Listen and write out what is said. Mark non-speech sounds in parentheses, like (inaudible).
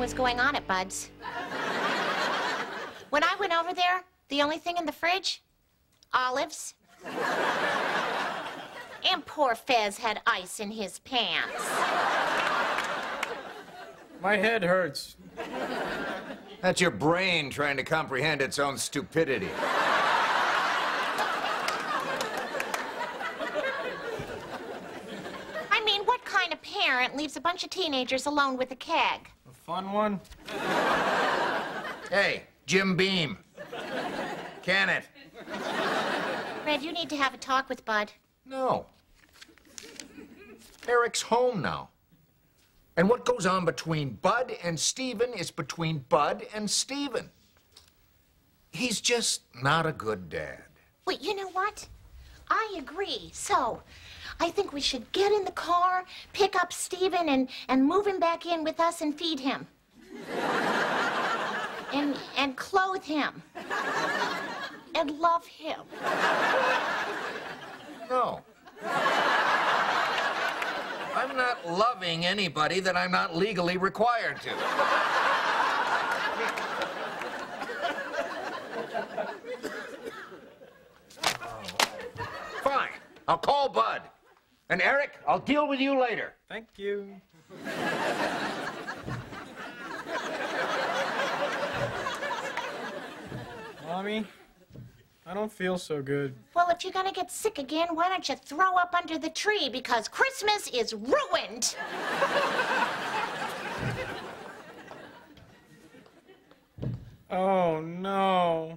was going on at Bud's. When I went over there, the only thing in the fridge? Olives. And poor Fez had ice in his pants. My head hurts. That's your brain trying to comprehend its own stupidity. I mean, what kind of parent leaves a bunch of teenagers alone with a keg? A fun one? Hey, Jim Beam. Can it? Red, you need to have a talk with Bud. No. Eric's home now. And what goes on between Bud and Steven is between Bud and Steven. He's just not a good dad. Wait, you know what? I agree. So, I think we should get in the car, pick up Steven, and, and move him back in with us and feed him. (laughs) and, and clothe him. And love him. No. I'm not loving anybody that I'm not legally required to. I'll call Bud. And Eric, I'll deal with you later. Thank you. Mommy, I don't feel so good. Well, if you're gonna get sick again, why don't you throw up under the tree? Because Christmas is ruined. Oh, no.